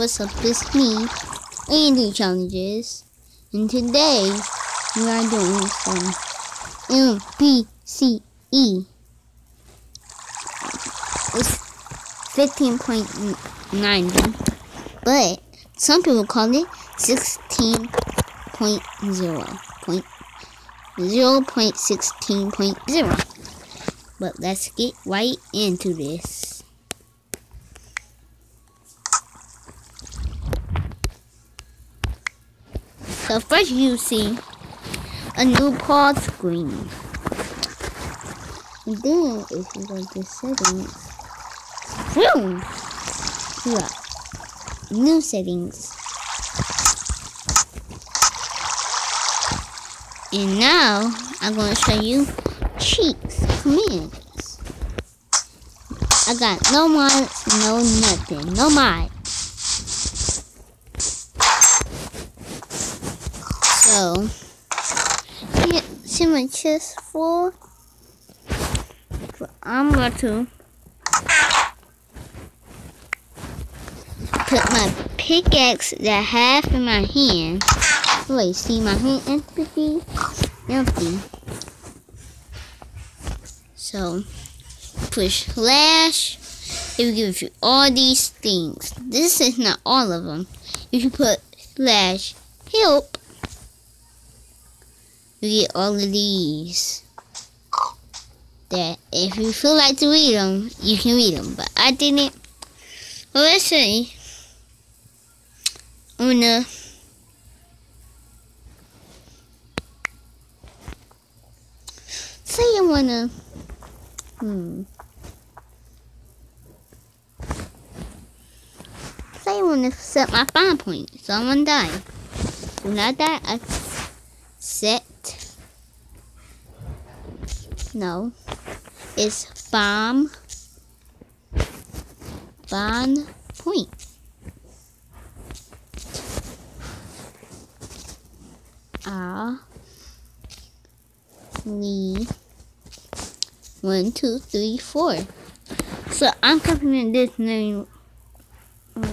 what's up? It's me, Andy Challenges, and today we are doing some MCPE. It's 15.90, but some people call it 16.0. Point 0.16.0. But let's get right into this. So first you see a new pause screen. And then if you go to settings, boom! Look, new settings. And now I'm going to show you cheats commands. I got no mods, no nothing, no mods. Oh. So, yeah, see my chest full. I'm going to put my pickaxe that half in my hand. Wait, see my hand empty? Empty. So, push slash. It will give you all these things. This is not all of them. If you put slash help, you get all of these. That if you feel like to read them, you can read them. But I didn't. Well, let's see. Gonna. Say I wanna. Hmm. Say I wanna set my farm point, so I'm gonna die. When I die, I set no. It's bomb. Bond point. Ah. Lee. One, two, three, four. So I'm copying this name. Um,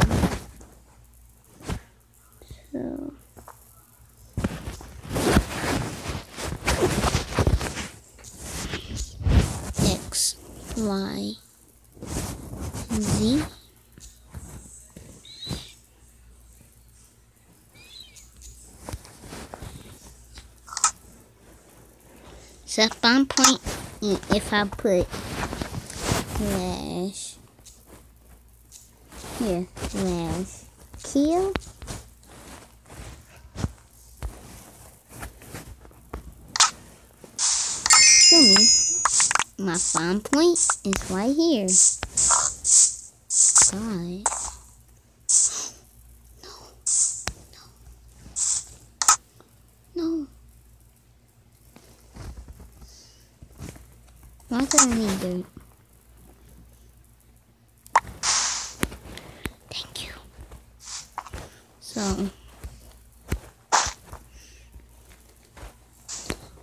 so. Y Z. So spawn point if I put slash here slash kill show me my farm point is right here. But no, no, no. Why do I need dirt? Thank you. So.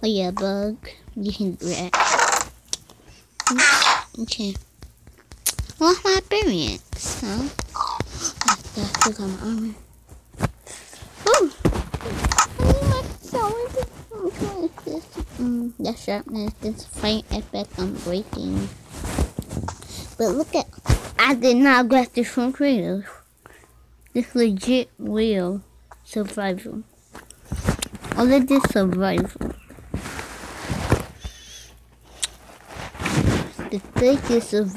Oh yeah, bug. You can that. Okay. What's my appearance? Huh? That's took on my armor. Ooh! Is? Mm, the sharpness, this faint effect I'm breaking. But look at, I did not get this from creative. This legit real survival. All of this survival. The thickest of